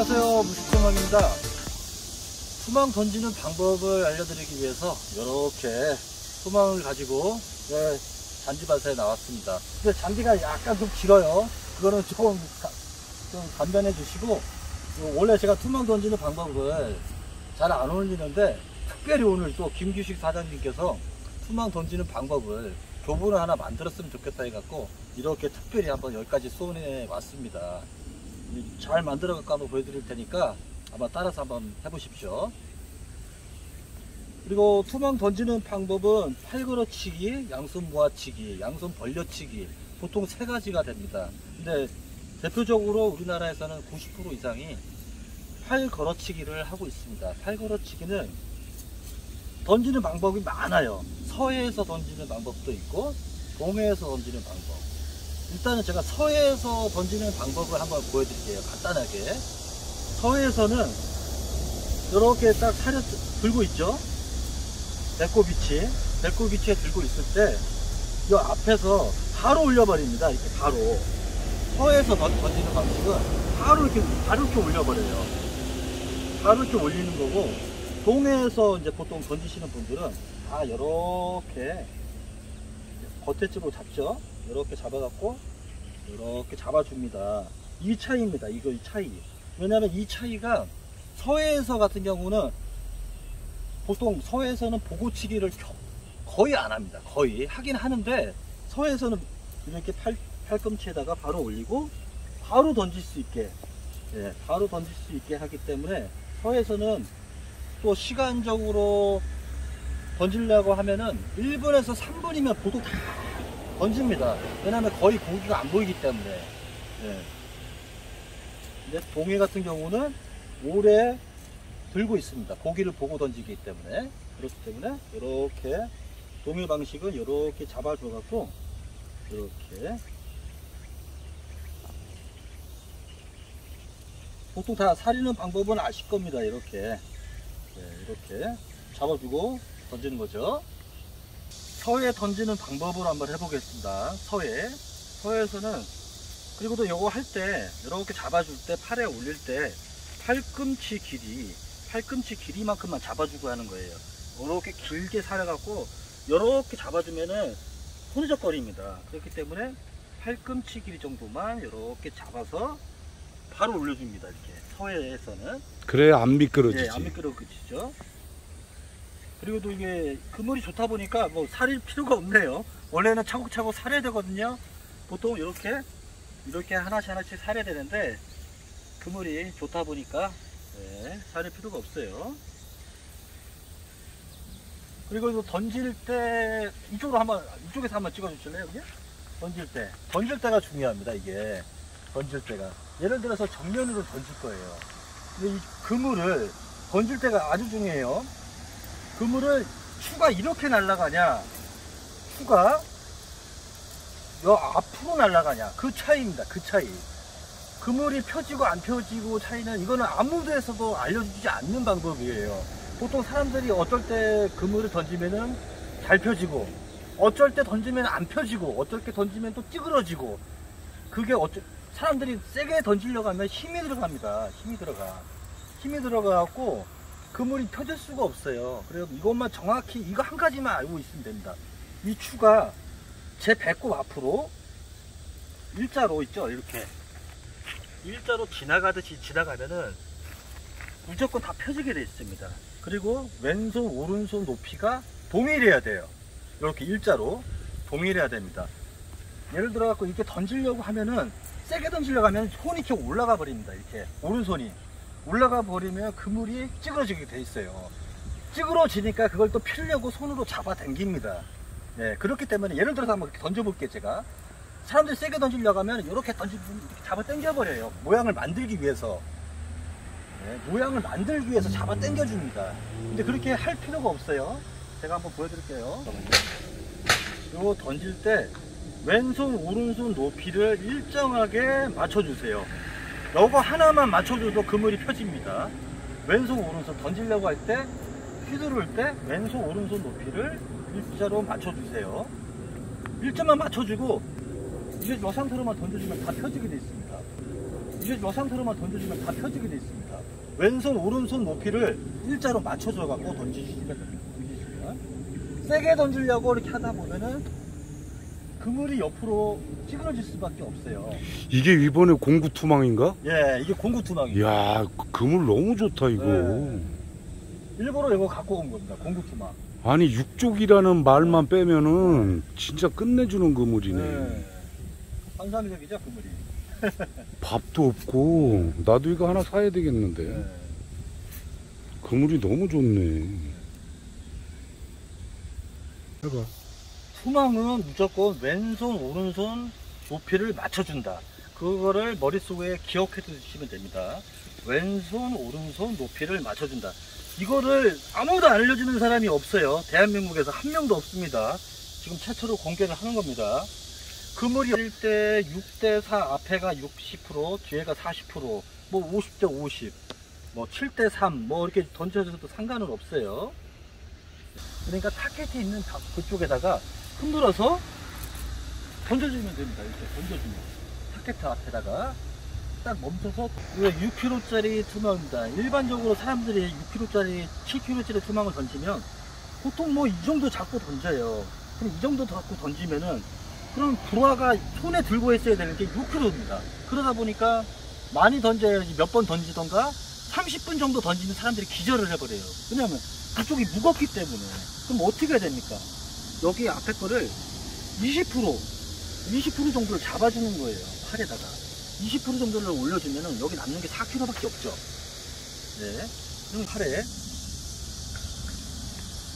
안녕하세요. 무식소망입니다. 수망 던지는 방법을 알려드리기 위해서 이렇게 수망을 가지고 네, 잔디밭에 나왔습니다. 근데 잔디가 약간 좀 길어요. 그거는 조금, 가- 좀 감변해 주시고 원래 제가 투망 던지는 방법을 잘안 올리는데 특별히 오늘 또 김규식 사장님께서 투망 던지는 방법을 교본을 하나 만들었으면 좋겠다 해갖고 이렇게 특별히 한번 여기까지 쏘내 왔습니다 잘 만들어 갖고 한번 보여드릴 테니까 아마 따라서 한번 해보십시오. 그리고 투망 던지는 방법은 팔걸어치기, 양손 모아치기, 양손 벌려치기 보통 세 가지가 됩니다. 근데 대표적으로 우리나라에서는 90% 이상이 팔걸어치기를 하고 있습니다. 팔걸어치기는 던지는 방법이 많아요. 서해에서 던지는 방법도 있고 동해에서 던지는 방법. 일단은 제가 서해에서 던지는 방법을 한번 보여드릴게요. 간단하게. 서해에서는 이렇게 딱 사려 들고 있죠. 배꼽 위치. 배꼽 위치에 들고 있을 때, 이 앞에서 바로 올려버립니다. 이렇게 바로. 서해에서 던- 던지는 방식은 바로 이렇게, 바로 이렇게 올려버려요. 바로 이렇게 올리는 거고, 동해에서 이제 보통 던지시는 분들은 다 이렇게 겉에 쪽으로 잡죠. 이렇게 잡아갖고 이렇게 잡아줍니다. 이 차이입니다. 이거 이 차이. 왜냐하면 이 차이가 서해에서 같은 경우는 보통 서해에서는 보고치기를 겨- 거의 안 합니다. 거의 하긴 하는데 서해에서는 이렇게 팔, 팔꿈치에다가 바로 올리고 바로 던질 수 있게 예, 바로 던질 수 있게 하기 때문에 서해에서는 또 시간적으로 던지려고 하면은 1분에서 3분이면 보통 다 던집니다. 왜냐하면 거의 고기가 안 보이기 때문에. 예. 근데 동해 같은 경우는 오래 들고 있습니다. 고기를 보고 던지기 때문에. 그렇기 때문에 이렇게 동해 방식은 이렇게 잡아줘 갖고 이렇게 보통 다 사리는 방법은 아실 겁니다. 이렇게 네, 이렇게 잡아주고 던지는 거죠. 서해 던지는 방법으로 한번 해보겠습니다. 서해. 서해에서는, 그리고 또 요거 할 때, 이렇게 잡아줄 때, 팔에 올릴 때, 팔꿈치 길이, 팔꿈치 길이만큼만 잡아주고 하는 거예요. 이렇게 길게 살아갖고, 이렇게 잡아주면은 흐느적거립니다. 그렇기 때문에 팔꿈치 길이 정도만 이렇게 잡아서 바로 올려줍니다. 이렇게. 서해에서는. 그래야 안 미끄러지지. 예, 안 미끄러지죠. 그리고 또 이게 그물이 좋다 보니까 뭐 살일 필요가 없네요. 원래는 차곡차곡 살해야 되거든요. 보통 이렇게 이렇게 하나씩 하나씩 살해야 되는데 그물이 좋다 보니까 네, 살일 필요가 없어요. 그리고 또 던질 때 이쪽으로 한번 이쪽에서 한번 찍어 주실래요, 여기? 던질 때 던질 때가 중요합니다. 이게 던질 때가 예를 들어서 정면으로 던질 거예요. 근데 이 그물을 던질 때가 아주 중요해요. 그물을 추가 이렇게 날아가냐, 추가 여 앞으로 날아가냐, 그 차이입니다. 그 차이. 그물이 펴지고 안 펴지고 차이는 이거는 아무 데서도 알려주지 않는 방법이에요. 보통 사람들이 어떨 때 그물을 던지면은 잘 펴지고, 어쩔 때 던지면 안 펴지고, 어쩔 때 던지면 또 찌그러지고, 그게 어쩌, 사람들이 세게 던지려고 하면 힘이 들어갑니다. 힘이 들어가. 힘이 들어가갖고 그물이 펴질 수가 없어요. 그래서 이것만 정확히 이거 한 가지만 알고 있으면 됩니다. 이 추가 제 배꼽 앞으로 일자로 있죠. 이렇게 일자로 지나가듯이 지나가면은 무조건 다 펴지게 돼 있습니다. 그리고 왼손 오른손 높이가 동일해야 돼요. 이렇게 일자로 동일해야 됩니다. 예를 들어 갖고 이렇게 던지려고 하면은 세게 던지려고 하면 손이 이렇게 올라가 버립니다. 이렇게 오른손이 올라가 버리면 그물이 찌그러지게 돼 있어요. 찌그러지니까 그걸 또 피려고 손으로 잡아 당깁니다. 네, 그렇기 때문에 예를 들어서 한번 이렇게 던져 볼게요, 제가. 사람들이 세게 던지려고 하면 이렇게 던지 잡아 당겨 버려요. 모양을 만들기 위해서. 네, 모양을 만들기 위해서 잡아 당겨 줍니다. 근데 그렇게 할 필요가 없어요. 제가 한번 보여드릴게요. 이거 던질 때 왼손, 오른손 높이를 일정하게 맞춰주세요. 요거 하나만 맞춰줘도 그물이 펴집니다. 왼손, 오른손 던지려고 할 때, 휘두를 때 왼손, 오른손 높이를 일자로 맞춰주세요. 일자만 맞춰주고, 이제 이 상태로만 던져주면 다 펴지게 되어 있습니다. 이제 이 상태로만 던져주면 다 펴지게 돼 있습니다. 왼손 오른손 높이를 일자로 맞춰줘 갖고 던지시면 됩니다. 세게 던지려고 이렇게 하다 보면은 그물이 옆으로 찌그러질 수밖에 없어요. 이게 이번에 공구 투망인가? 예, 이게 공구 투망이에요. 야 그물 너무 좋다 이거. 네. 일부러 이거 갖고 온 겁니다. 공구 투망. 아니 육족이라는 말만 빼면은 진짜 끝내주는 그물이네. 네. 환상적이죠, 그물이. 밥도 없고 나도 이거 하나 사야 되겠는데. 네. 그물이 너무 좋네. 해봐. 투망은 무조건 왼손, 오른손 높이를 맞춰준다. 그거를 머릿속에 기억해 두시면 됩니다. 왼손, 오른손 높이를 맞춰준다. 이거를 아무도 안 알려주는 사람이 없어요. 대한민국에서 한 명도 없습니다. 지금 최초로 공개를 하는 겁니다. 그물이 1대 6대 4 앞에가 60% 뒤에가 40%뭐 50대 50, 뭐 7대 3, 뭐 이렇게 던져줘도 상관은 없어요. 그러니까 타켓이 있는 다- 그쪽에다가 흔들어서 던져주면 됩니다. 이렇게 던져주면 타켓 앞에다가 딱 멈춰서 이거 6kg짜리 투망입니다. 일반적으로 사람들이 6kg짜리, 7kg짜리 투망을 던지면 보통 뭐 이 정도 잡고 던져요. 그럼 이 정도 잡고 던지면은 그럼 불화가 손에 들고 있어야 되는 게 6kg입니다. 그러다 보니까 많이 던져야지 몇 번 던지던가 30분 정도 던지면 사람들이 기절을 해버려요. 왜냐면 그쪽이 무겁기 때문에. 그럼 어떻게 해야 됩니까? 여기 앞에 거를 20% 20% 정도를 잡아주는 거예요 팔에다가. 20% 정도를 올려주면은 여기 남는 게 4kg밖에 없죠. 네. 그럼 팔에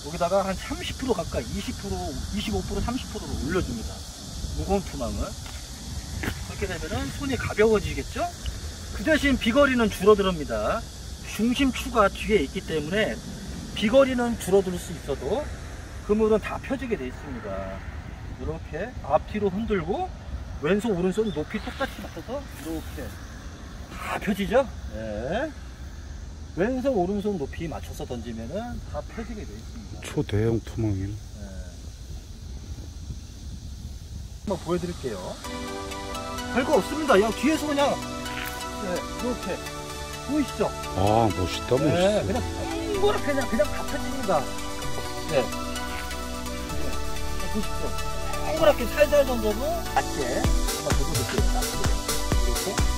여기다가 한 30% 가까이 20% 25% 30%를 올려줍니다. 무거운 투망을. 그렇게 되면은 손이 가벼워지겠죠? 그 대신 비거리는 줄어듭니다. 중심추가 뒤에 있기 때문에 비거리는 줄어들 수 있어도 그물은 다 펴지게 돼 있습니다. 이렇게 앞뒤로 흔들고 왼손 오른손 높이 똑같이 맞춰서 이렇게 다 펴지죠? 네. 왼손 오른손 높이 맞춰서 던지면은 다 펴지게 돼 있습니다. 초대형 투망이네. 네. 한번 보여드릴게요. 별거 없습니다. 그냥 뒤에서 그냥 네, 이렇게 보이시죠? 아 멋있다 멋있어. 네, 그냥 동그랗게 그냥 그냥 다 펴집니다. 네. 보십시오. 동그랗게 살살 던져서 낮게 한번 접어볼게요. 낮게. 이렇게.